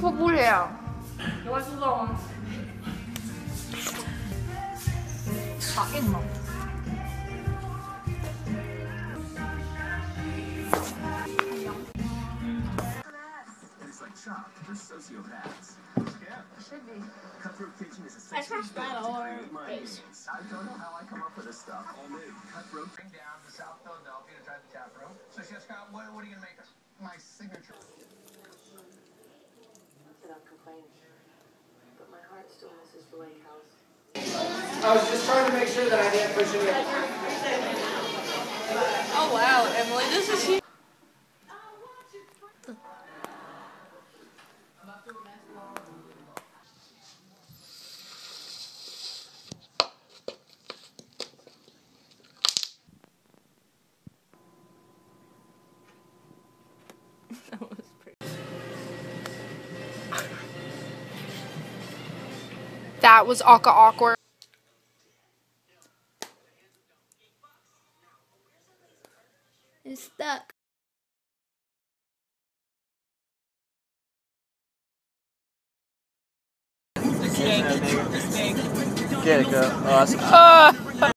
受不了。有外猪肉吗？好硬哦。 It's like Chopped for sociopaths. Yeah. Should be. Cutthroat Kitchen is a I sexy trust that to or create my base. meals. I don't know how I come up with this stuff. All new. Cutthroat Bring down to South Philadelphia to try the tap room. So, Chef Scott, what, what are you going to make us? my signature. I was just trying to make sure that I didn't push it in. Oh wow, Emily, this is huge. that was pretty. That was Aka awkward. It's stuck. Get it, go. Awesome. Uh,